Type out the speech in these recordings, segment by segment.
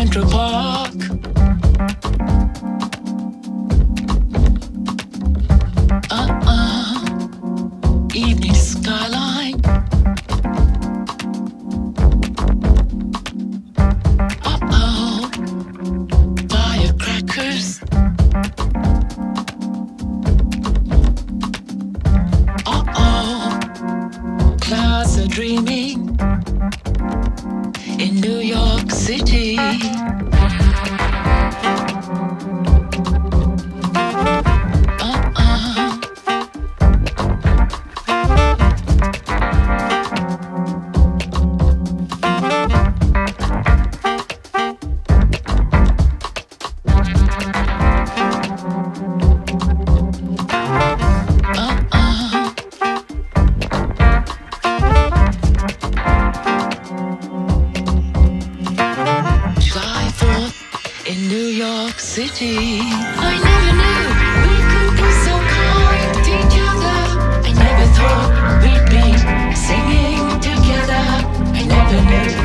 Central Park. I never knew we could be so kind to each other. I never thought we'd be singing together. I never knew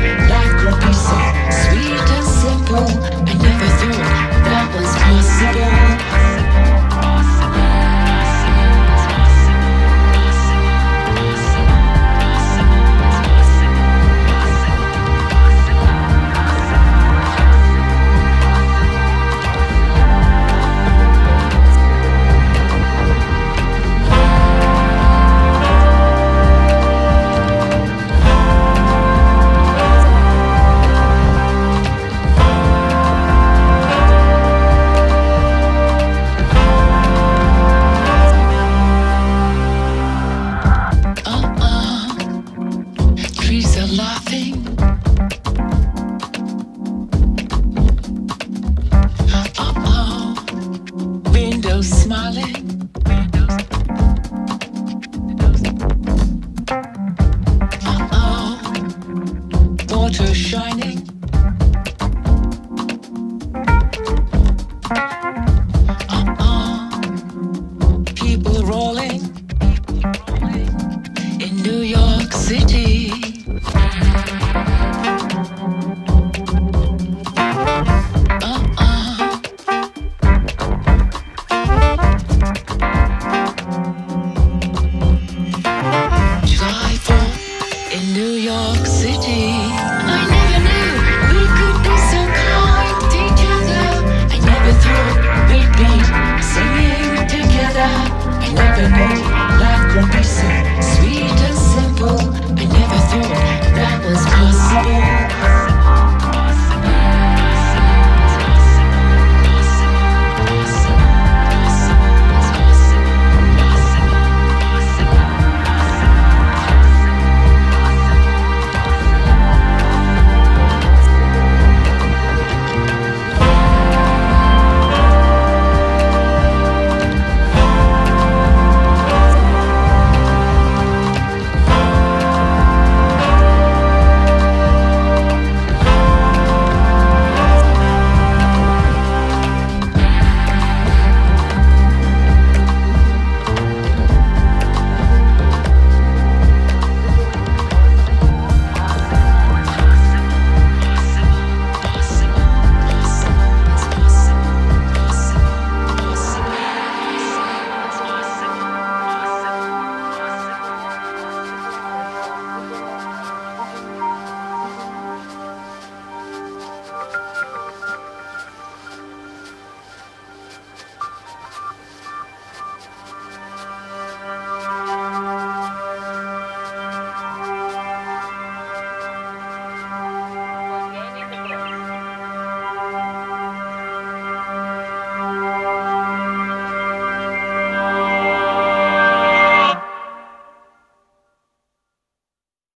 New York City.